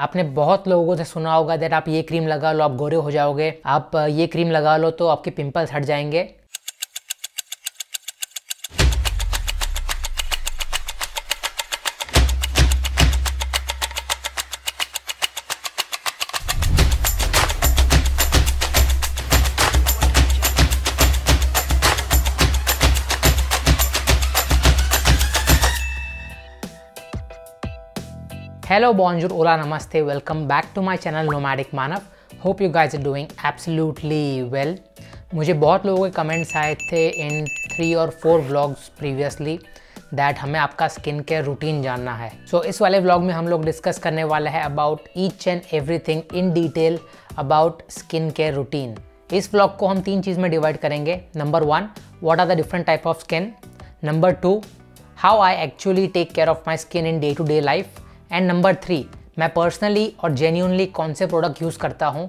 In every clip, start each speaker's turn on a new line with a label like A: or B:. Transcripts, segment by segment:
A: आपने बहुत लोगों से सुना होगा दैट आप ये क्रीम लगा लो, आप गोरे हो जाओगे। आप ये क्रीम लगा लो तो आपके पिंपल्स हट जाएँगे। Hello, bonjour, hola, namaste. Welcome back to my channel Nomadic Manav. Hope you guys are doing absolutely well मुझे बहुत लोगों के कमेंट्स आए थे इन थ्री और फोर व्लॉग्स प्रीवियसली दैट हमें आपका स्किन केयर रूटीन जानना है. सो so, इस वाले व्लॉग में हम लोग डिस्कस करने वाले हैं about each and everything in detail about skin care routine इस व्लॉग को हम तीन चीज़ में डिवाइड करेंगे. Number one what are the different type of skin number two how I actually take care of my skin in day to day life and number three मैं personally और genuinely कौन से प्रोडक्ट यूज़ करता हूँ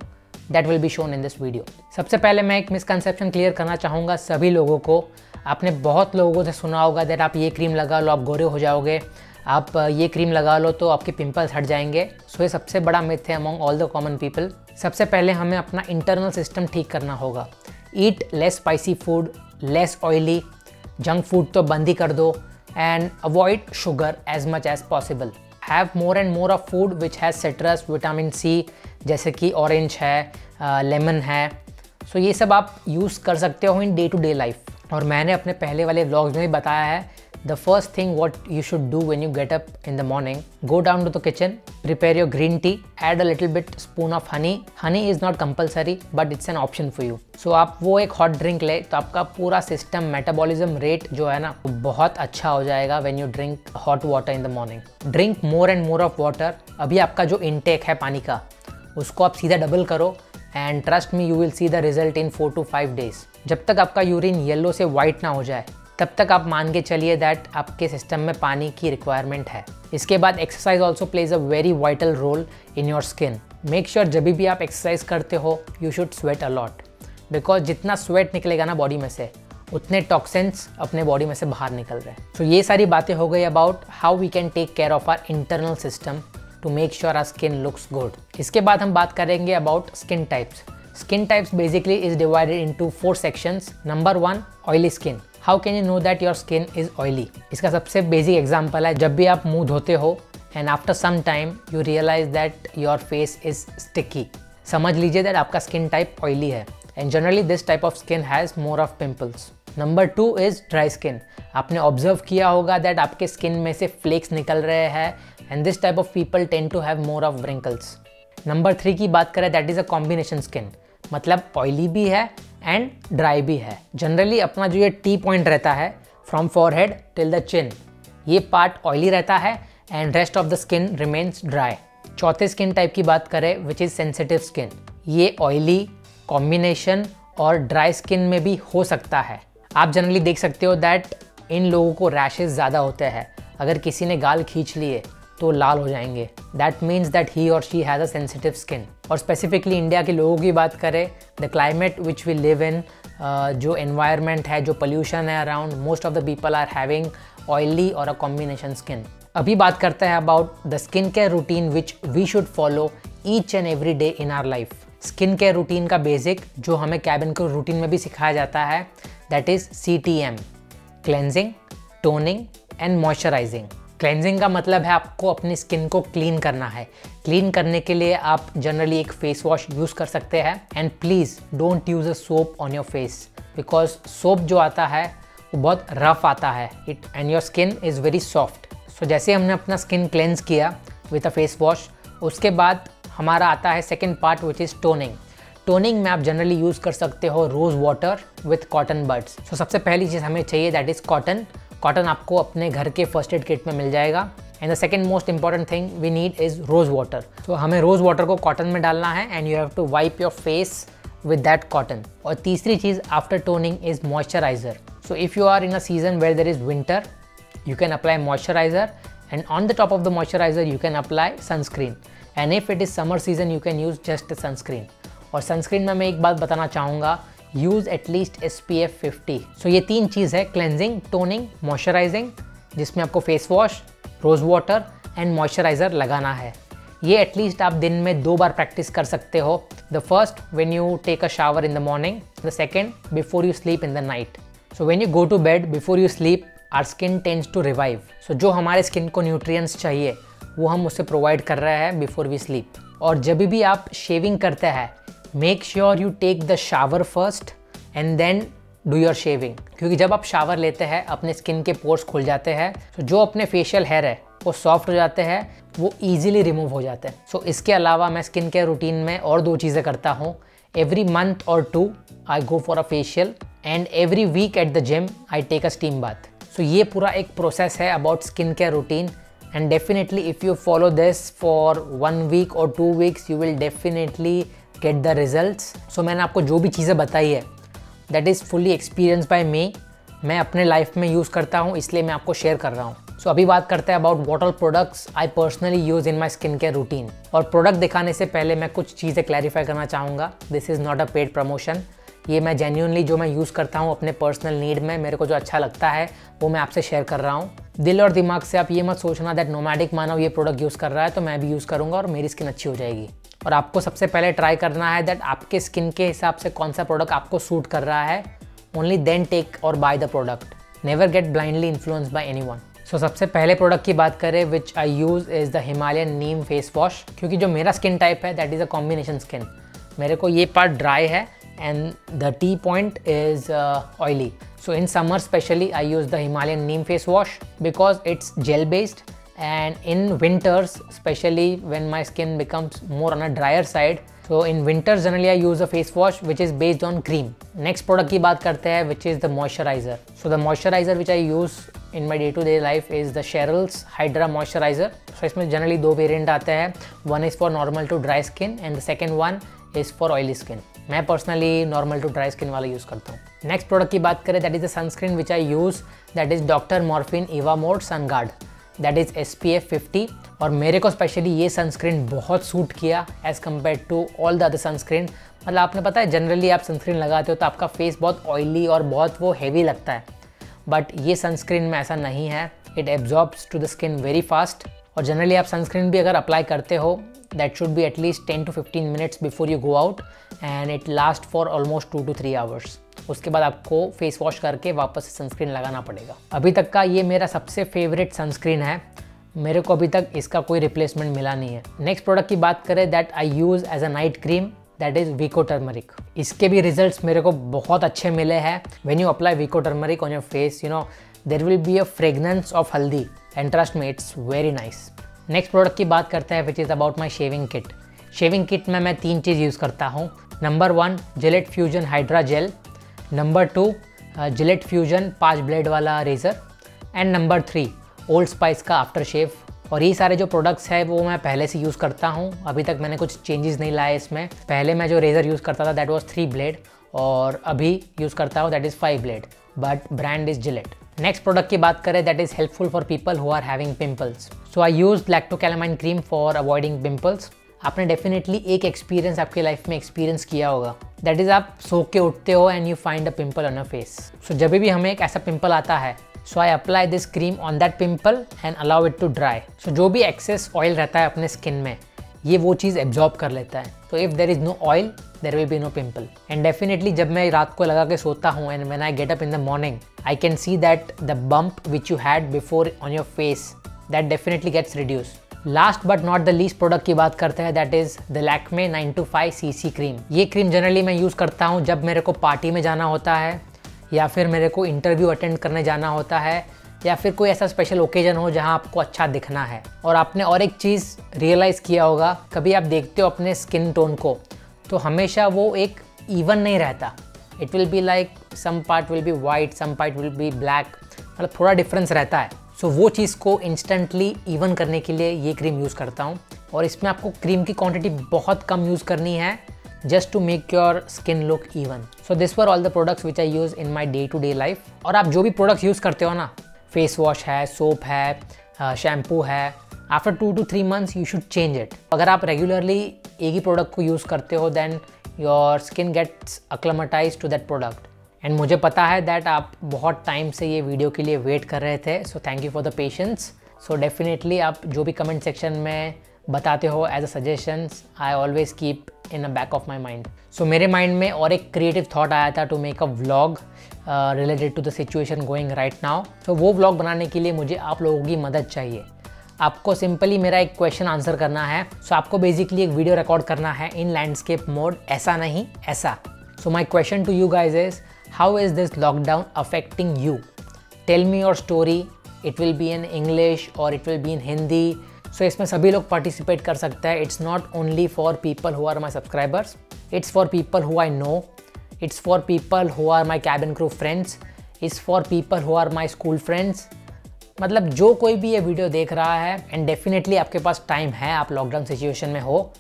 A: that will be shown in this video सबसे पहले मैं एक मिसकनसेप्शन क्लियर करना चाहूँगा सभी लोगों को। आपने बहुत लोगों से सुना होगा दैट आप ये क्रीम लगा लो आप गोरे हो जाओगे। आप ये क्रीम लगा लो तो आपके पिंपल्स हट जाएँगे। सो so, ये सबसे बड़ा मिथ है among all the common people सबसे पहले हमें अपना इंटरनल सिस्टम ठीक करना होगा। Eat less spicy food less oily junk food तो बंद ही कर दो। And avoid sugar as much as possible have more and more of food which has citrus vitamin C जैसे कि ऑरेंज है लेमन है। सो so ये सब आप यूज़ कर सकते हो in day to day life और मैंने अपने पहले वाले व्लॉग्स में भी बताया है the first thing what you should do when you get up in the morning go down to the kitchen prepare your green tea add a little bit spoon of honey honey is not compulsory but it's an option for you so आप वो एक hot drink ले तो आपका पूरा system metabolism rate जो है ना बहुत अच्छा हो जाएगा when you drink hot water in the morning drink more and more of water अभी आपका जो intake है पानी का उसको आप सीधा डबल करो and trust me you will see the result in four to five days जब तक आपका यूरिन येलो से वाइट ना हो जाए तब तक आप मान के चलिए दैट आपके सिस्टम में पानी की रिक्वायरमेंट है। इसके बाद exercise also plays a very vital role in your skin make sure जब भी आप एक्सरसाइज करते हो you should sweat a lot because जितना स्वेट निकलेगा ना बॉडी में से उतने टॉक्सिन्स अपने बॉडी में से बाहर निकल रहे हैं। तो so, ये सारी बातें हो गई about how we can take care of our internal system to make sure our skin looks good इसके बाद हम बात करेंगे about skin types skin types basically is divided into four sections number one oily skin how can you know that your skin is oily इसका सबसे basic example है, जब भी आप मुँह धोते हो and after some time you realize that your face is sticky समझ लीजिए दैट आपका स्किन टाइप ऑयली है. And generally this type of skin has more of pimples number two is dry skin आपने ऑब्ज़र्व किया होगा that आपके skin में से फ्लेक्स निकल रहे हैं and this type of people tend to have more of wrinkles number three की बात करें that is a combination skin मतलब ऑयली भी है एंड ड्राई भी है। जनरली अपना जो ये टी पॉइंट रहता है from forehead till the chin ये पार्ट ऑयली रहता है and rest of the skin remains dry चौथे स्किन टाइप की बात करें विच इज़ सेंसिटिव स्किन ये ऑयली कॉम्बिनेशन और ड्राई स्किन में भी हो सकता है। आप जनरली देख सकते हो दैट इन लोगों को रैशेज ज़्यादा होते हैं। अगर किसी ने गाल खींच लिए तो लाल हो जाएँगे। दैट मीन्स दैट ही और she has a sensitive skin और स्पेसिफिकली इंडिया के लोगों की बात करें the climate which we live in जो एनवायरनमेंट है, जो पोल्यूशन है around most of the people are having oily और अ कॉम्बिनेशन स्किन अभी बात करते हैं about the skin care routine which we should follow each and every day in our life skin care routine का basic जो हमें cabin को routine में भी सिखाया जाता है that is C T M cleansing toning and moisturizing cleansing का मतलब है आपको अपनी स्किन को क्लीन करना है। क्लीन करने के लिए आप जनरली एक फेस वॉश यूज़ कर सकते हैं। And please don't use a soap on your face because soap जो आता है, वो बहुत रफ आता है। It and your skin is very soft so जैसे हमने अपना स्किन क्लेंज किया विथ अ फेस वॉश उसके बाद हमारा आता है second part which is toning toning में आप जनरली यूज़ कर सकते हो rose water with cotton buds so सबसे पहली चीज़ हमें चाहिए दैट इज़ कॉटन कॉटन आपको अपने घर के फ़र्स्ट एड किट में मिल जाएगा। And the second most important thing we need is rose water तो हमें रोज़ वाटर को कॉटन में डालना है and you have to wipe your face with that cotton और तीसरी चीज़ after toning is moisturizer so if you are in a season where there is winter can apply moisturizer and on the top of the moisturizer you can apply sunscreen. And if it is summer season, you can use just a sunscreen. और sunscreen में मैं एक बात बताना चाहूँगा use at least S P F fifty so ये तीन चीज़ है क्लेंजिंग टोनिंग मॉइस्चराइजिंग जिसमें आपको face wash rose water and moisturizer लगाना है। ये एटलीस्ट आप दिन में दो बार प्रैक्टिस कर सकते हो। The first when you take a shower in the morning the second before you sleep in the night so when you go to bed before you sleep our skin tends to revive so जो हमारे skin को nutrients चाहिए, वो हम उसे provide कर रहे हैं बिफोर वी स्लीप और जब भी आप शेविंग करते हैं make sure you take the shower first and then do your shaving क्योंकि जब आप शावर लेते हैं अपने स्किन के पोर्स खुल जाते हैं तो जो अपने फेशियल हेयर है वो सॉफ्ट हो जाते हैं वो ईजिली रिमूव हो जाते हैं। सो so, इसके अलावा मैं स्किन केयर रूटीन में और दो चीज़ें करता हूँ। एवरी मंथ और two I go for a facial and every week at the gym I take a steam bath so ये पूरा एक प्रोसेस है about skin care routine and definitely if you follow this for one week और two weeks you will definitely get the result so मैंने आपको जो भी चीज़ें बताई है that is fully experience by me मैं अपने लाइफ में यूज़ करता हूँ इसलिए मैं आपको शेयर कर रहा हूँ। सो so, अभी बात करते हैं about what all products I personally use in my skin care routine और प्रोडक्ट दिखाने से पहले मैं कुछ चीज़ें क्लैरिफाई करना चाहूँगा। This is not a paid promotion ये मैं जेन्यूनली जो मैं यूज़ करता हूँ अपने पर्सनल नीड में मेरे को जो अच्छा लगता है वो मैं आपसे शेयर कर रहा हूँ। दिल और दिमाग से आप ये मत सोचना दैट नोमैटिक मानव ये प्रोडक्ट यूज़ कर रहा है तो मैं भी यूज़ करूँगा और मेरी स्किन अच्छी हो जाएगी। और आपको सबसे पहले ट्राई करना है दैट आपके स्किन के हिसाब से कौन सा प्रोडक्ट आपको सूट कर रहा है। ओनली देन टेक और buy the product never get blindly influence by anyone so सबसे पहले प्रोडक्ट की बात करें which I use is the Himalayan neem face wash क्योंकि जो मेरा स्किन टाइप है that is a combination skin मेरे को ये पार्ट ड्राई है and the T point is oily so in summer specially I use the Himalayan neem face wash because it's gel based and in winters especially when my skin becomes more on a drier side so in winters generally I use a face wash which is based on cream next product की बात करते हैं which is the moisturizer so the moisturizer which I use in my day to day life is the Cheryl's Hydra moisturizer so इसमें generally दो variant आते हैं one is for normal to dry skin and the second one is for oily skin मैं personally normal to dry skin वाला use करता हूँ next product की बात करें that is the sunscreen which I use that is doctor morphine eva mode sun guard that is S P F fifty और मेरे को स्पेशली ये सनस्क्रीन बहुत सूट किया as compare to all the other sunscreen मतलब आपने पता है जनरली आप सनस्क्रीन लगाते हो तो आपका फेस बहुत ऑयली और बहुत वो हैवी लगता है। बट ये सनस्क्रीन में ऐसा नहीं है। It absorbs to the skin very fast और जनरली आप सनस्क्रीन भी अगर अप्लाई करते हो that should be at least ten to fifteen minutes before you go out and it last for almost two to three hours उसके बाद आपको face wash करके वापस सनस्क्रीन लगाना पड़ेगा। अभी तक का ये मेरा सबसे फेवरेट सनस्क्रीन है। मेरे को अभी तक इसका कोई रिप्लेसमेंट मिला नहीं है। नेक्स्ट प्रोडक्ट की बात करें that I use as a night cream that is Vicco turmeric इसके भी रिजल्ट्स मेरे को बहुत अच्छे मिले हैं। When you apply Vicco turmeric on your face you know there will be a fragrance of haldi. And trust me it's very nice next product की बात करते हैं which is about my shaving kit shaving kit में मैं तीन चीज़ use करता हूँ। Number one Gillette Fusion hydra gel number two Gillette Fusion पाँच ब्लेड वाला razor and number three Old Spice का आफ्टर शेव और ये सारे जो प्रोडक्ट्स है, वो मैं पहले से यूज़ करता हूँ। अभी तक मैंने कुछ चेंजेस नहीं लाए इसमें। पहले मैं जो रेज़र यूज़ करता था दैट वॉज़ थ्री ब्लेड और अभी यूज़ करता हूँ that is five blade but brand is Gillette next product की बात करें that is helpful for people who are having pimples so I use lactocalamine cream for avoiding pimples आपने definitely एक experience आपके लाइफ में experience किया होगा। That is आप सो के उठते हो and you find a pimple on a face so जब भी हमें एक ऐसा पिम्पल आता है so I apply this cream on that pimple and allow it to dry so जो भी एक्सेस ऑयल रहता है अपने स्किन में, ये वो चीज़ एब्जॉर्ब कर लेता है। तो if there is no oil there will be no pimple and definitely जब मैं रात को लगा के सोता हूँ and when I get up in the morning I can see that the bump which you had before on your face that definitely gets reduce last but not the least product की बात करते हैं that is the Lakme nine to five C C cream ये cream generally मैं use करता हूँ जब मेरे को पार्टी में जाना होता है, या फिर मेरे को इंटरव्यू अटेंड करने जाना होता है, या फिर कोई ऐसा स्पेशल ओकेजन हो जहाँ आपको अच्छा दिखना है। और आपने और एक चीज़ रियलाइज़ किया होगा, कभी आप देखते हो अपने स्किन टोन को तो हमेशा वो एक इवन नहीं रहता। It will be like some part will be white some part will be black मतलब थोड़ा डिफरेंस रहता है। सो so, वो चीज़ को इंस्टेंटली इवन करने के लिए ये क्रीम यूज़ करता हूँ। और इसमें आपको क्रीम की क्वांटिटी बहुत कम यूज़ करनी है just to make your skin look even so this were all the products which I use in my day to day life और आप जो भी प्रोडक्ट्स यूज़ करते हो ना फेस वॉश है सोप है शैम्पू है after two to three months you should change it अगर आप रेगुलरली एक ही प्रोडक्ट को यूज़ करते हो then your skin gets acclimatize to that product and मुझे पता है दैट आप बहुत टाइम से ये वीडियो के लिए वेट कर रहे थे so thank you for the patience so definitely आप जो भी कमेंट सेक्शन में बताते हो as a suggestions I always keep in a back of my mind so मेरे माइंड में और एक क्रिएटिव थॉट आया था to make a vlog related to the situation going right now तो वो व्लॉग बनाने के लिए मुझे आप लोगों की मदद चाहिए. आपको सिंपली मेरा एक क्वेश्चन आंसर करना है. सो so, आपको बेसिकली एक वीडियो रिकॉर्ड करना है इन लैंडस्केप मोड ऐसा नहीं ऐसा. So my question to you guys is how is this lockdown affecting you tell me your story it will be in English और it will be in Hindi so इसमें सभी लोग participate कर सकते हैं. It's not only for people who are my subscribers it's for people who I know it's for people who are my cabin crew friends it's for people who are my school friends मतलब जो कोई भी ये video देख रहा है and definitely आपके पास टाइम है, आप लॉकडाउन सिचुएशन में हो.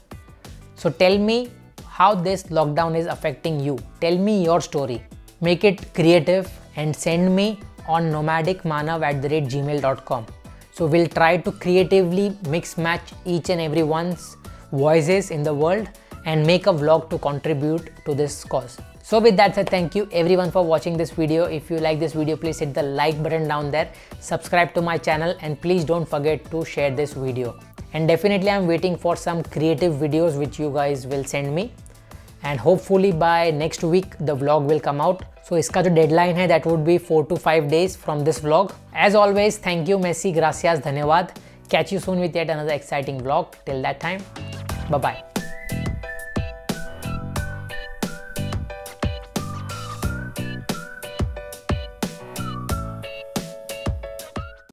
A: So tell me how this lockdown is affecting you tell me your story Make it creative and send me on nomadicmanav at the rate gmail.com. So we'll try to creatively mix match each and every one's voices in the world and make a vlog to contribute to this cause. So with that said, thank you everyone for watching this video. If you like this video, please hit the like button down there, subscribe to my channel and please don't forget to share this video. And definitely I'm waiting for some creative videos which you guys will send me. And hopefully by next week the vlog will come out so इसका जो deadline है that would be four to five days from this vlog as always thank you Messi ग्रासियाज धन्यवाद catch you soon with yet another exciting vlog till that time bye